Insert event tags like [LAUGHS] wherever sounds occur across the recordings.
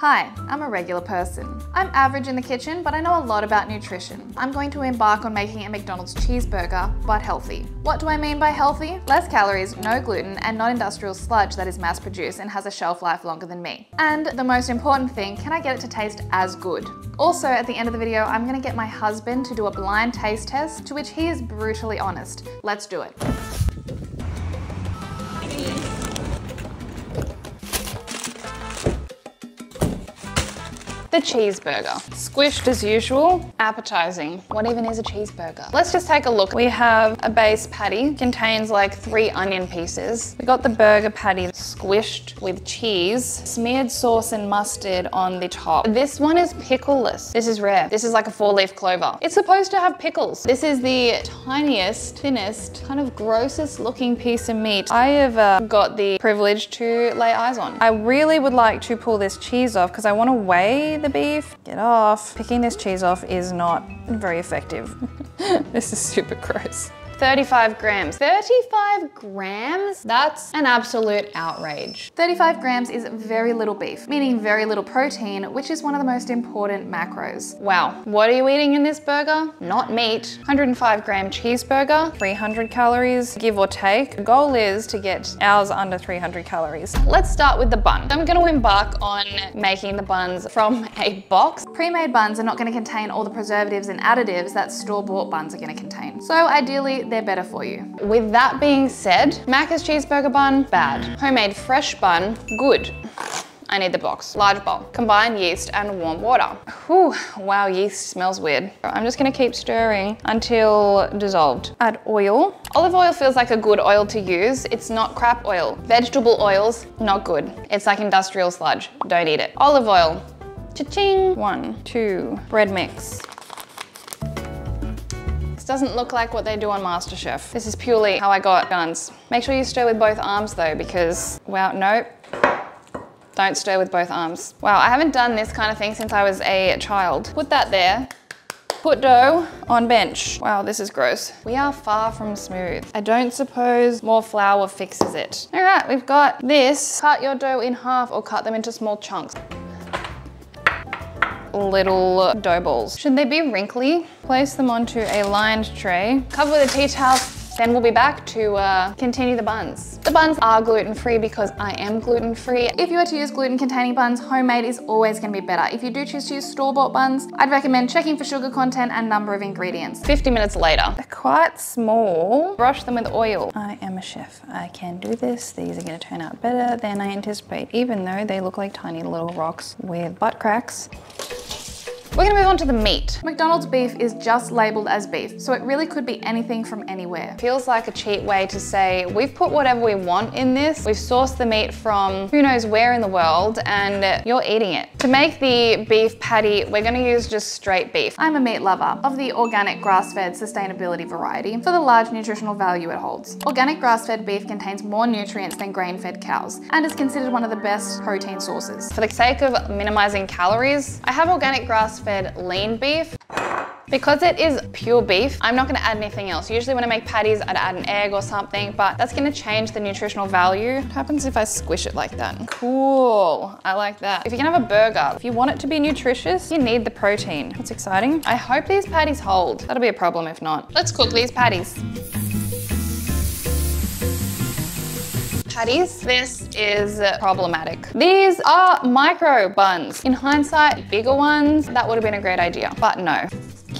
Hi, I'm a regular person. I'm average in the kitchen, but I know a lot about nutrition. I'm going to embark on making a McDonald's cheeseburger, but healthy. What do I mean by healthy? Less calories, no gluten, and not industrial sludge that is mass produced and has a shelf life longer than me. And the most important thing, can I get it to taste as good? Also, at the end of the video, I'm gonna get my husband to do a blind taste test, to which he is brutally honest. Let's do it. The cheeseburger. Squished as usual, appetizing. What even is a cheeseburger? Let's just take a look. We have a base patty, contains like three onion pieces. We got the burger patty squished with cheese, smeared sauce and mustard on the top. This one is pickleless. This is rare. This is like a four leaf clover. It's supposed to have pickles. This is the tiniest, thinnest, kind of grossest looking piece of meat I have uh, got the privilege to lay eyes on. I really would like to pull this cheese off because I want to weigh the beef, get off. Picking this cheese off is not very effective. [LAUGHS] this is super gross. 35 grams. 35 grams? That's an absolute outrage. 35 grams is very little beef, meaning very little protein, which is one of the most important macros. Wow, what are you eating in this burger? Not meat. 105 gram cheeseburger, 300 calories, give or take. The goal is to get ours under 300 calories. Let's start with the bun. I'm gonna embark on making the buns from a box. Pre-made buns are not gonna contain all the preservatives and additives that store-bought buns are gonna contain. So ideally, they're better for you. With that being said, Macca's cheeseburger bun, bad. Homemade fresh bun, good. I need the box. Large bowl. Combine yeast and warm water. Whew, wow, yeast smells weird. I'm just gonna keep stirring until dissolved. Add oil. Olive oil feels like a good oil to use. It's not crap oil. Vegetable oils, not good. It's like industrial sludge. Don't eat it. Olive oil. Cha-ching. One, two, bread mix doesn't look like what they do on MasterChef. This is purely how I got guns. Make sure you stir with both arms though, because, well, nope. Don't stir with both arms. Wow, I haven't done this kind of thing since I was a child. Put that there. Put dough on bench. Wow, this is gross. We are far from smooth. I don't suppose more flour fixes it. All right, we've got this. Cut your dough in half or cut them into small chunks little dough balls. Should they be wrinkly? Place them onto a lined tray. Cover with a tea towel then we'll be back to uh, continue the buns. The buns are gluten-free because I am gluten-free. If you were to use gluten-containing buns, homemade is always gonna be better. If you do choose to use store-bought buns, I'd recommend checking for sugar content and number of ingredients. 50 minutes later. They're quite small. Brush them with oil. I am a chef. I can do this. These are gonna turn out better than I anticipate, even though they look like tiny little rocks with butt cracks. We're gonna move on to the meat. McDonald's beef is just labeled as beef, so it really could be anything from anywhere. Feels like a cheap way to say, we've put whatever we want in this, we've sourced the meat from who knows where in the world, and you're eating it. To make the beef patty, we're gonna use just straight beef. I'm a meat lover of the organic grass-fed sustainability variety for the large nutritional value it holds. Organic grass-fed beef contains more nutrients than grain-fed cows, and is considered one of the best protein sources. For the sake of minimizing calories, I have organic grass grass-fed lean beef. Because it is pure beef, I'm not gonna add anything else. Usually when I make patties, I'd add an egg or something, but that's gonna change the nutritional value. What happens if I squish it like that? Cool, I like that. If you're gonna have a burger, if you want it to be nutritious, you need the protein. That's exciting. I hope these patties hold. That'll be a problem if not. Let's cook these patties. patties. This is problematic. These are micro buns. In hindsight, bigger ones, that would have been a great idea, but no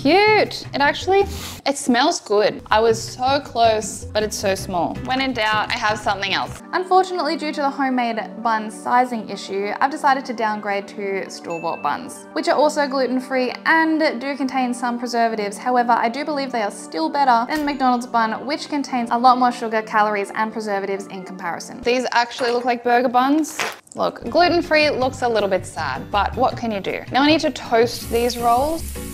cute. It actually, it smells good. I was so close, but it's so small. When in doubt, I have something else. Unfortunately, due to the homemade bun sizing issue, I've decided to downgrade to store-bought buns, which are also gluten-free and do contain some preservatives. However, I do believe they are still better than McDonald's bun, which contains a lot more sugar, calories, and preservatives in comparison. These actually look like burger buns. Look, gluten-free looks a little bit sad, but what can you do? Now I need to toast these rolls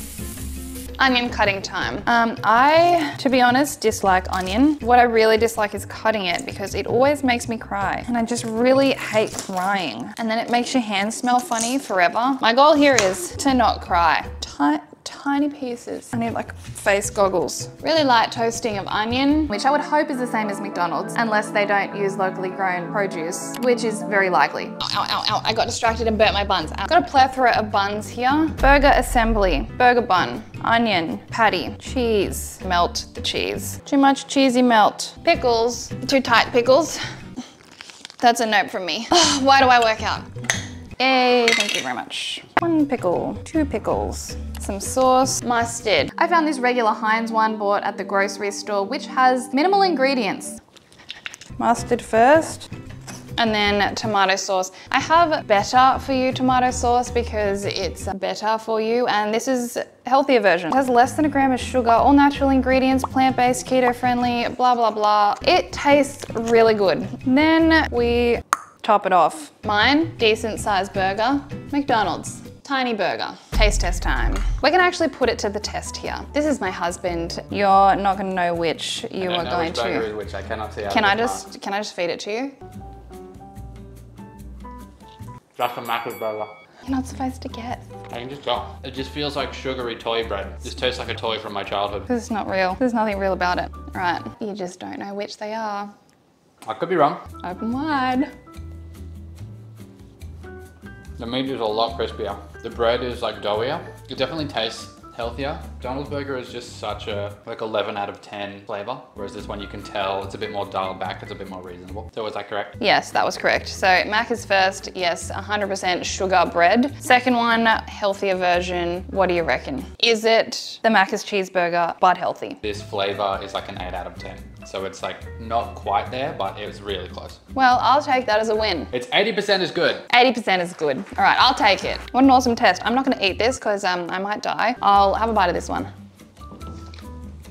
onion cutting time. Um, I, to be honest, dislike onion. What I really dislike is cutting it because it always makes me cry. And I just really hate crying. And then it makes your hands smell funny forever. My goal here is to not cry. Tight, tiny pieces. I need like face goggles. Really light toasting of onion, which I would hope is the same as McDonald's, unless they don't use locally grown produce, which is very likely. Ow, ow, ow. I got distracted and burnt my buns. I've got a plethora of buns here. Burger assembly, burger bun, onion, patty, cheese, melt the cheese. Too much cheesy melt. Pickles, too tight pickles. [LAUGHS] That's a nope from me. [SIGHS] Why do I work out? Yay, thank you very much. One pickle, two pickles, some sauce, mustard. I found this regular Heinz one bought at the grocery store, which has minimal ingredients. Mustard first, and then tomato sauce. I have better for you tomato sauce because it's better for you and this is healthier version. It has less than a gram of sugar, all natural ingredients, plant-based, keto friendly, blah, blah, blah. It tastes really good. Then we top it off. Mine, decent sized burger, McDonald's. Tiny burger. Taste test time. We're gonna actually put it to the test here. This is my husband. You're not gonna know which you I are don't know going which burger to. is which. I cannot see. Can I this just can I just feed it to you? That's a Macca's burger. You're not supposed to guess. I can just go. It just feels like sugary toy bread. This tastes like a toy from my childhood. This is not real. There's nothing real about it. Right. You just don't know which they are. I could be wrong. Open wide. The meat is a lot crispier. The bread is like doughier. It definitely tastes healthier. Donald's burger is just such a like 11 out of 10 flavor, whereas this one you can tell it's a bit more dialed back. It's a bit more reasonable. So was that correct? Yes, that was correct. So Mac is first. Yes, 100% sugar bread. Second one, healthier version. What do you reckon? Is it the Macca's cheeseburger, but healthy? This flavor is like an 8 out of 10. So it's like not quite there, but it was really close. Well, I'll take that as a win. It's 80% is good. 80% is good. All right, I'll take it. What an awesome test. I'm not gonna eat this because um, I might die. I'll have a bite of this one.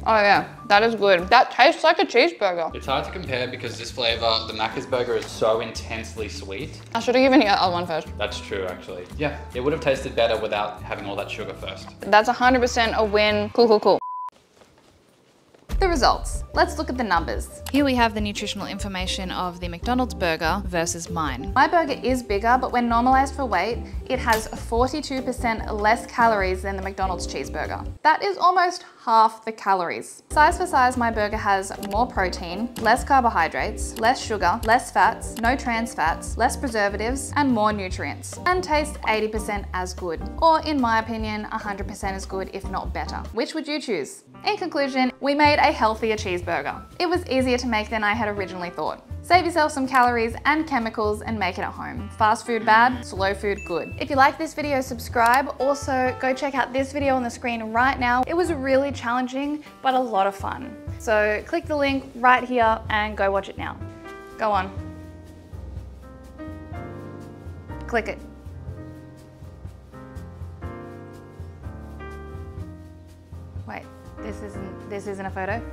Oh yeah, that is good. That tastes like a cheeseburger. It's hard to compare because this flavor, the Macca's burger is so intensely sweet. I should have given you the other one first. That's true actually. Yeah, it would have tasted better without having all that sugar first. That's 100% a win. Cool, cool, cool. The results. Let's look at the numbers. Here we have the nutritional information of the McDonald's burger versus mine. My burger is bigger, but when normalized for weight, it has 42% less calories than the McDonald's cheeseburger. That is almost half the calories. Size for size, my burger has more protein, less carbohydrates, less sugar, less fats, no trans fats, less preservatives, and more nutrients, and tastes 80% as good. Or in my opinion, 100% as good, if not better. Which would you choose? In conclusion, we made a healthier cheeseburger. It was easier to make than I had originally thought. Save yourself some calories and chemicals and make it at home. Fast food bad, slow food good. If you like this video, subscribe. Also, go check out this video on the screen right now. It was really challenging, but a lot of fun. So click the link right here and go watch it now. Go on. Click it. Wait, this isn't, this isn't a photo?